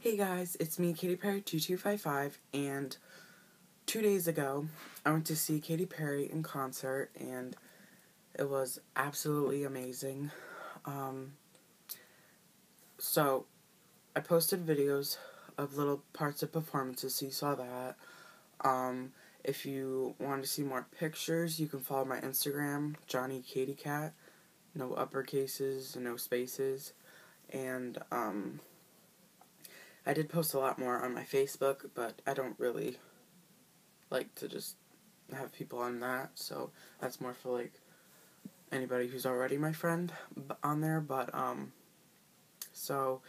Hey guys, it's me, Katy Perry 2255, and two days ago I went to see Katy Perry in concert, and it was absolutely amazing. Um, so, I posted videos of little parts of performances, so you saw that. Um, if you want to see more pictures, you can follow my Instagram, Johnny Katy Cat. No uppercases, no spaces, and um, I did post a lot more on my Facebook, but I don't really like to just have people on that, so that's more for like anybody who's already my friend on there. But um, so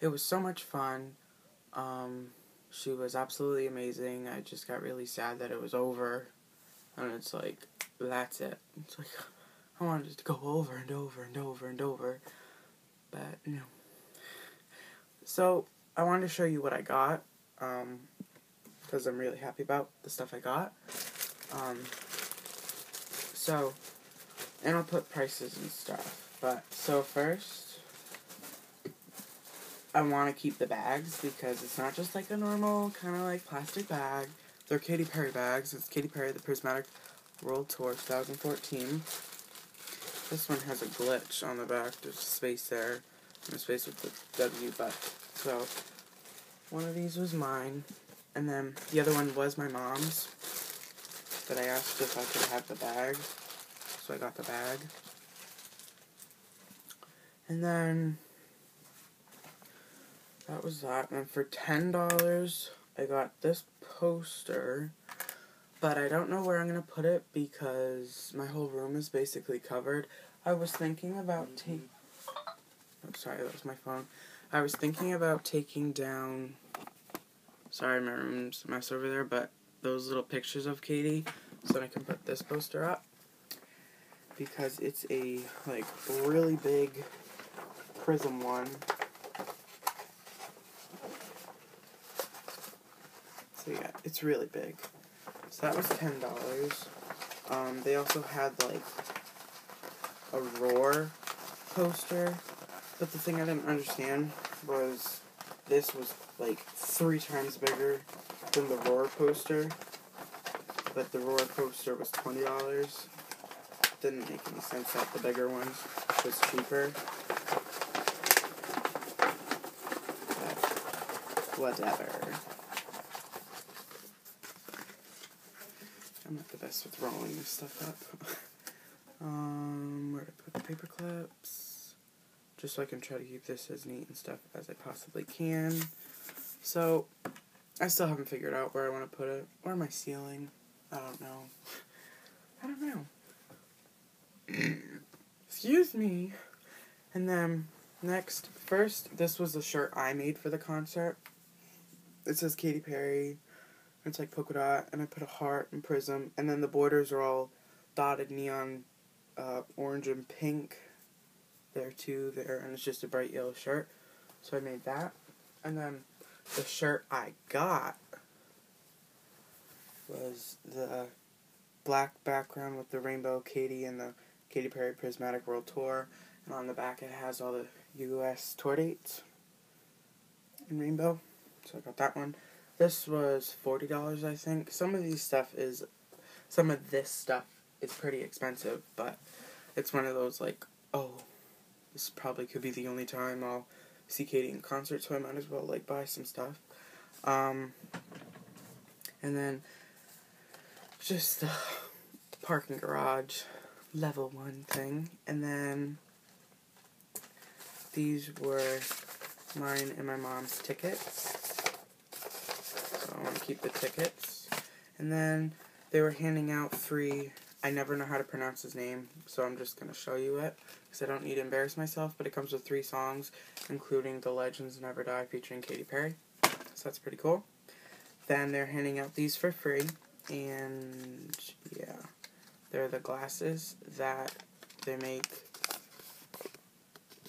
it was so much fun. Um, she was absolutely amazing. I just got really sad that it was over, and it's like that's it. It's like I wanted it to go over and over and over and over, but you know. So I wanted to show you what I got, um, because I'm really happy about the stuff I got. Um, so, and I'll put prices and stuff. But, so first, I want to keep the bags because it's not just like a normal kind of like plastic bag. They're Katy Perry bags. It's Katy Perry, the Prismatic World Tour 2014. This one has a glitch on the back. There's space there. A space with the W, but so, one of these was mine, and then the other one was my mom's. But I asked if I could have the bag, so I got the bag. And then that was that. And for ten dollars, I got this poster, but I don't know where I'm gonna put it because my whole room is basically covered. I was thinking about taking. I'm oh, sorry, that was my phone. I was thinking about taking down. Sorry, my room's a mess over there, but those little pictures of Katy, so I can put this poster up because it's a like really big prism one. So yeah, it's really big. So that was ten dollars. Um, they also had like a roar poster but the thing I didn't understand was this was like three times bigger than the Roar poster. But the Roar poster was twenty dollars. Didn't make any sense that the bigger one was cheaper. But whatever. I'm not the best with rolling this stuff up. um, where to put the paper clips? Just so I can try to keep this as neat and stuff as I possibly can. So, I still haven't figured out where I want to put it. Or my ceiling. I don't know. I don't know. Excuse me. And then, next, first, this was the shirt I made for the concert. It says Katy Perry. It's like polka dot, and I put a heart and prism, and then the borders are all dotted neon uh, orange and pink there too there and it's just a bright yellow shirt. So I made that. And then the shirt I got was the black background with the rainbow Katy and the Katy Perry Prismatic World Tour. And on the back it has all the US tour dates in rainbow. So I got that one. This was $40 I think. Some of these stuff is some of this stuff is pretty expensive but it's one of those like oh this probably could be the only time I'll see Katy in concert, so I might as well like buy some stuff. Um, and then just the parking garage level one thing, and then these were mine and my mom's tickets. So I want to keep the tickets, and then they were handing out free I never know how to pronounce his name, so I'm just going to show you it, because I don't need to embarrass myself, but it comes with three songs, including The Legends Never Die featuring Katy Perry, so that's pretty cool. Then they're handing out these for free, and yeah, they're the glasses that they make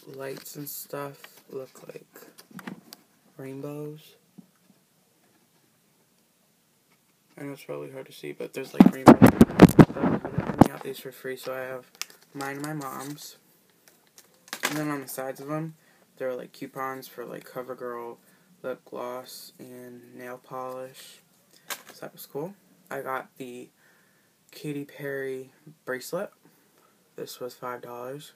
lights and stuff look like rainbows. I know it's probably hard to see, but there's like rainbows. They're out these for free, so I have mine and my mom's. And then on the sides of them, there are like coupons for like CoverGirl, lip gloss, and nail polish. So that was cool. I got the Katy Perry bracelet. This was $5,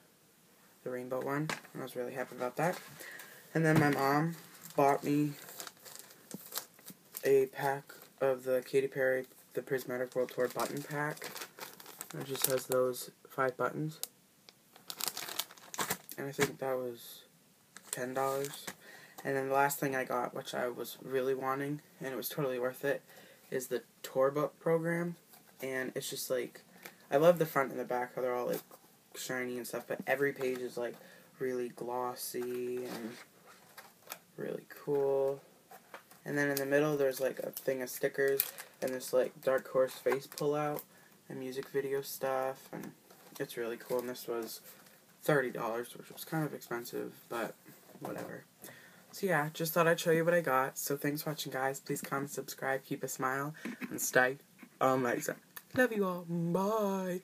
the rainbow one. I was really happy about that. And then my mom bought me a pack of the Katy Perry The Prismatic World Tour button pack. It just has those five buttons. And I think that was $10. And then the last thing I got, which I was really wanting, and it was totally worth it, is the tour book program. And it's just like, I love the front and the back, how they're all like shiny and stuff, but every page is like really glossy and really cool. And then in the middle, there's like a thing of stickers and this like Dark Horse face pull out and music video stuff, and it's really cool. And this was thirty dollars, which was kind of expensive, but whatever. So yeah, just thought I'd show you what I got. So thanks for watching, guys. Please comment, subscribe, keep a smile, and stay amazing. Love you all. Bye.